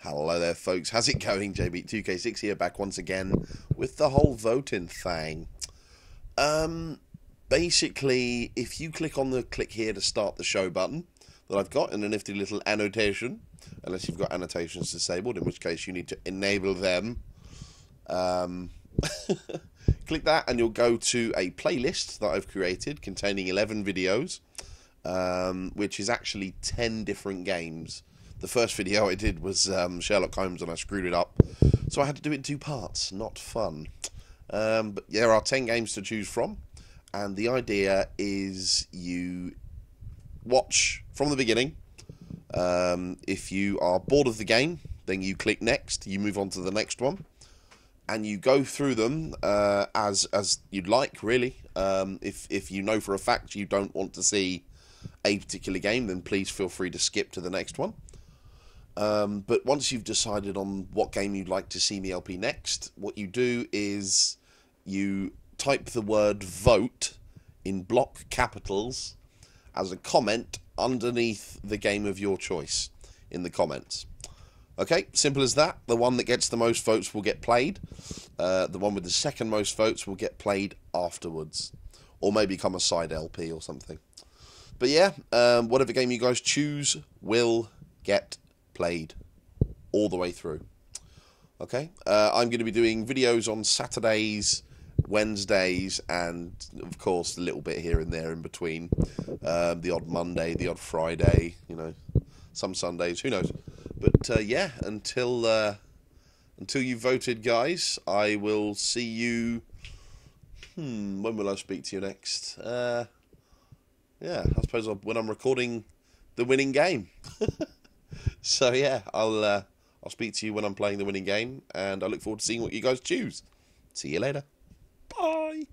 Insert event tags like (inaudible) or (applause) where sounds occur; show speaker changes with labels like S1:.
S1: Hello there, folks. How's it going? JB2K6 here, back once again with the whole voting thing. Um, basically, if you click on the click here to start the show button that I've got in a nifty little annotation, unless you've got annotations disabled, in which case you need to enable them. Um, (laughs) click that, and you'll go to a playlist that I've created containing 11 videos, um, which is actually 10 different games the first video I did was um, Sherlock Holmes and I screwed it up. So I had to do it in two parts. Not fun. Um, but there are 10 games to choose from. And the idea is you watch from the beginning. Um, if you are bored of the game, then you click next. You move on to the next one. And you go through them uh, as as you'd like, really. Um, if if you know for a fact you don't want to see a particular game, then please feel free to skip to the next one. Um, but once you've decided on what game you'd like to see me LP next, what you do is you type the word vote in block capitals as a comment underneath the game of your choice in the comments. Okay, simple as that. The one that gets the most votes will get played. Uh, the one with the second most votes will get played afterwards. Or maybe become a side LP or something. But yeah, um, whatever game you guys choose will get played all the way through. Okay, uh, I'm going to be doing videos on Saturdays, Wednesdays, and of course a little bit here and there in between. Um, the odd Monday, the odd Friday, you know, some Sundays, who knows. But uh, yeah, until uh, until you voted, guys, I will see you. Hmm, when will I speak to you next? Uh, yeah, I suppose I'll, when I'm recording the winning game. (laughs) So yeah, I'll uh, I'll speak to you when I'm playing the winning game, and I look forward to seeing what you guys choose. See you later. Bye.